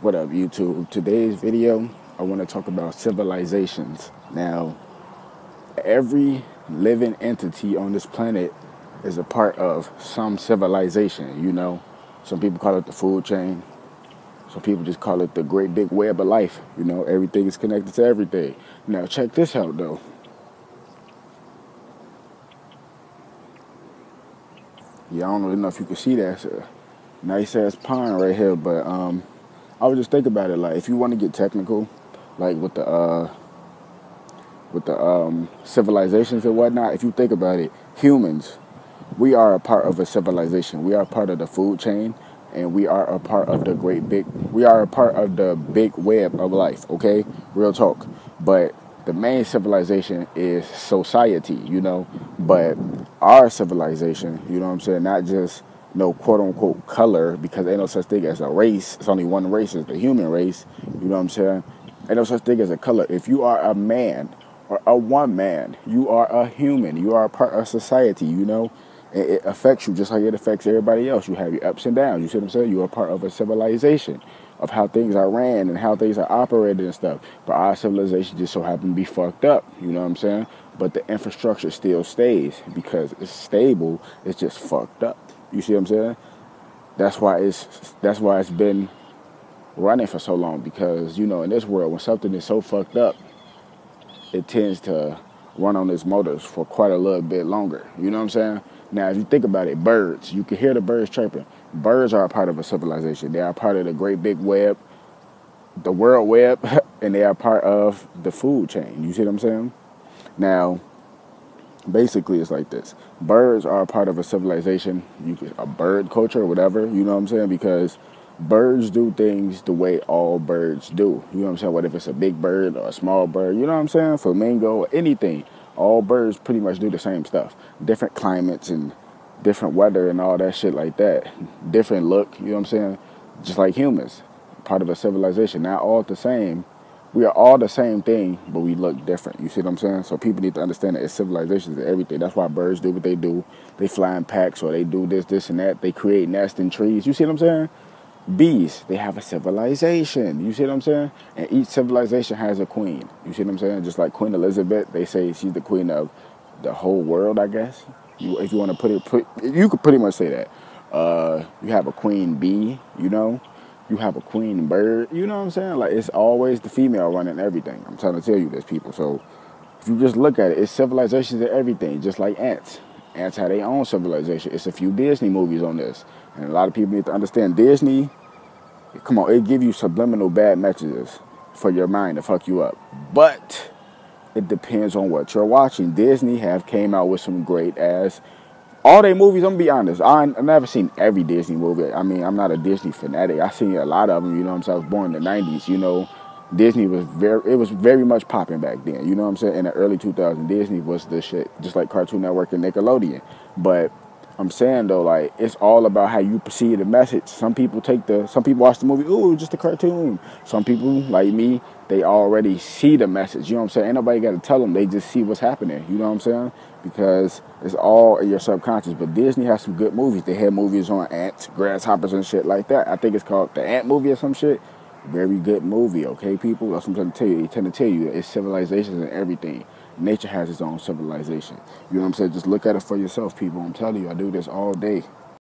What up, YouTube? Today's video, I want to talk about civilizations. Now, every living entity on this planet is a part of some civilization, you know. Some people call it the food chain. Some people just call it the great big web of life. You know, everything is connected to everything. Now, check this out, though. Yeah, I don't know if you can see that. It's a nice ass pond right here, but um, I would just think about it. Like, if you want to get technical, like with the uh, with the um, civilizations and whatnot, if you think about it, humans, we are a part of a civilization. We are part of the food chain, and we are a part of the great big. We are a part of the big web of life. Okay, real talk. But the main civilization is society, you know. But our civilization, you know what I'm saying, not just no quote unquote color, because ain't no such thing as a race. It's only one race, it's the human race. You know what I'm saying? Ain't no such thing as a color. If you are a man or a one man, you are a human. You are a part of society, you know. It, it affects you just like it affects everybody else. You have your ups and downs. You see what I'm saying? You are part of a civilization of how things are ran and how things are operated and stuff. But our civilization just so happened to be fucked up. You know what I'm saying? But the infrastructure still stays because it's stable. It's just fucked up. You see what I'm saying? That's why it's that's why it's been running for so long because you know in this world when something is so fucked up, it tends to run on its motors for quite a little bit longer. You know what I'm saying? Now, if you think about it, birds, you can hear the birds chirping. Birds are a part of a civilization. They are part of the great big web, the world web, and they are part of the food chain. You see what I'm saying? Now, basically, it's like this: birds are a part of a civilization. You can, a bird culture, or whatever. You know what I'm saying? Because birds do things the way all birds do. You know what I'm saying? Whether if it's a big bird or a small bird, you know what I'm saying? Flamingo, anything. All birds pretty much do the same stuff. Different climates and different weather and all that shit like that. Different look, you know what I'm saying? Just like humans, part of a civilization. Not all the same. We are all the same thing, but we look different. You see what I'm saying? So people need to understand that it's civilizations and everything. That's why birds do what they do. They fly in packs or they do this, this, and that. They create nests in trees. You see what I'm saying? Bees, they have a civilization. You see what I'm saying? And each civilization has a queen. You see what I'm saying? Just like Queen Elizabeth, they say she's the queen of the whole world, I guess. You, if you want to put it, put, you could pretty much say that. Uh, you have a queen bee, you know. You have a queen bird, you know what I'm saying? Like it's always the female running everything. I'm trying to tell you this, people. So if you just look at it, it's civilizations and everything, just like ants. Ants have their own civilization. It's a few Disney movies on this, and a lot of people need to understand Disney. Come on, it give you subliminal bad messages for your mind to fuck you up, but it depends on what you're watching. Disney have came out with some great ass all their movies. I'm gonna be honest. I I never seen every Disney movie. I mean, I'm not a Disney fanatic. I seen a lot of them. You know what I'm saying? I was born in the '90s. You know, Disney was very. It was very much popping back then. You know what I'm saying? In the early 2000s, Disney was the shit, just like Cartoon Network and Nickelodeon. But I'm saying though, like it's all about how you perceive the message. Some people take the, some people watch the movie, ooh, just a cartoon. Some people like me, they already see the message. You know what I'm saying? Ain't nobody got to tell them. They just see what's happening. You know what I'm saying? Because it's all in your subconscious. But Disney has some good movies. They had movies on ants, grasshoppers, and shit like that. I think it's called the Ant movie or some shit. Very good movie, okay, people? That's what I'm trying to tell you. They tend to tell you it's civilizations and everything. Nature has its own civilization. You know what I'm saying? Just look at it for yourself, people. I'm telling you, I do this all day.